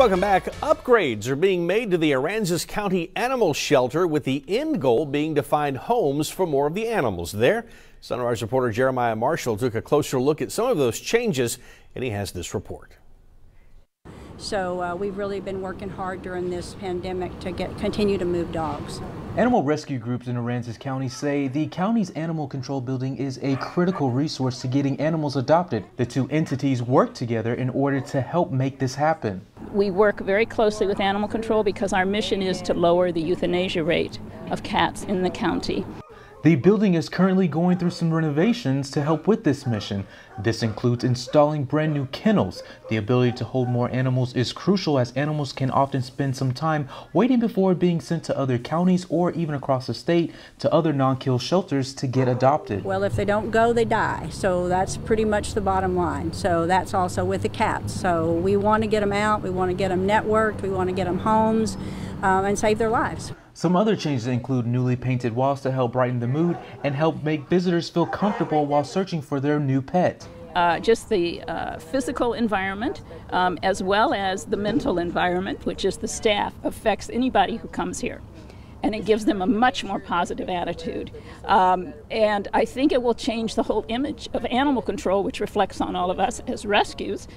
Welcome back. Upgrades are being made to the Aransas County Animal Shelter with the end goal being to find homes for more of the animals there. Sunrise reporter Jeremiah Marshall took a closer look at some of those changes and he has this report. So uh, we've really been working hard during this pandemic to get continue to move dogs. Animal rescue groups in Aransas County say the county's animal control building is a critical resource to getting animals adopted. The two entities work together in order to help make this happen. We work very closely with animal control because our mission is to lower the euthanasia rate of cats in the county. The building is currently going through some renovations to help with this mission. This includes installing brand new kennels. The ability to hold more animals is crucial as animals can often spend some time waiting before being sent to other counties or even across the state to other non-kill shelters to get adopted. Well, if they don't go, they die. So that's pretty much the bottom line. So that's also with the cats. So we want to get them out. We want to get them networked. We want to get them homes um, and save their lives. Some other changes include newly painted walls to help brighten the mood and help make visitors feel comfortable while searching for their new pet. Uh, just the uh, physical environment um, as well as the mental environment, which is the staff, affects anybody who comes here. And it gives them a much more positive attitude. Um, and I think it will change the whole image of animal control, which reflects on all of us as rescues.